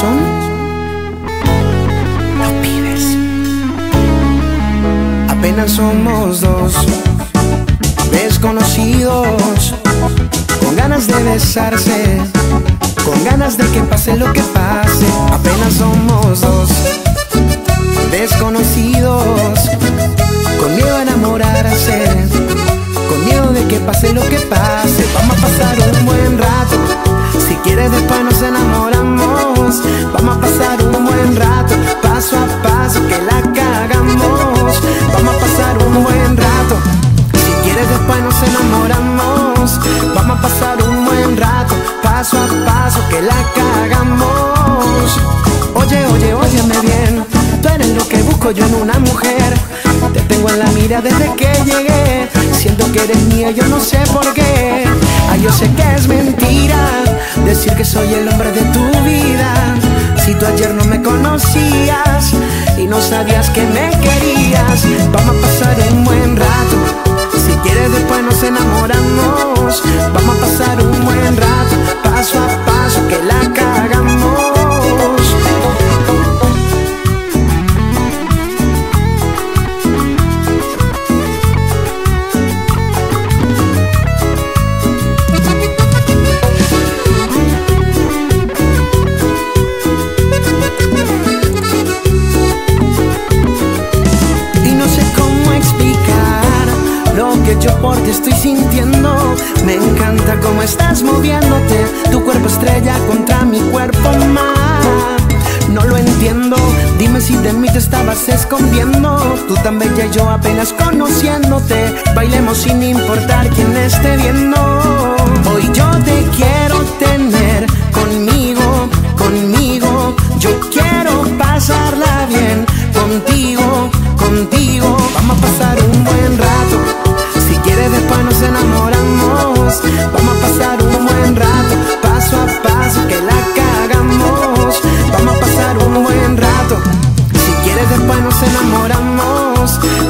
son los pibes. Apenas somos dos desconocidos, con ganas de besarse, con ganas de que pase lo que pase. Apenas somos dos desconocidos, con miedo a enamorarse, con miedo de que pase lo que pase. Enamoramos. Vamos a pasar un buen rato, paso a paso que la cagamos. Oye, oye, óyeme bien, tú eres lo que busco yo en una mujer. Te tengo en la mira desde que llegué. Siento que eres mía, yo no sé por qué. Ay, yo sé que es mentira decir que soy el hombre de tu vida. Si tú ayer no me conocías y no sabías que me querías, vamos a pasar un buen rato. Que yo por ti estoy sintiendo. Me encanta cómo estás moviéndote, tu cuerpo estrella contra mi cuerpo más. No lo entiendo, dime si de mí te estabas escondiendo. Tú tan bella y yo apenas conociéndote. Bailemos sin importar quién esté viendo.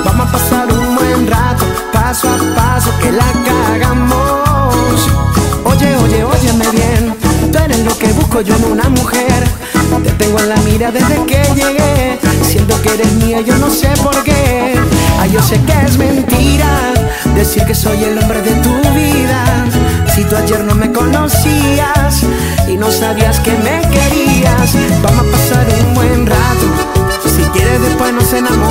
Vamos a pasar un buen rato, paso a paso que la cagamos. Oye, oye, óyeme bien. Tú eres lo que busco yo en una mujer. Te tengo en la mira desde que llegué. Siento que eres mía, yo no sé por qué. Ay, yo sé que es mentira decir que soy el hombre de tu vida. Si tú ayer no me conocías y no sabías que me querías, vamos a pasar un buen rato. Si quieres después nos enamoramos.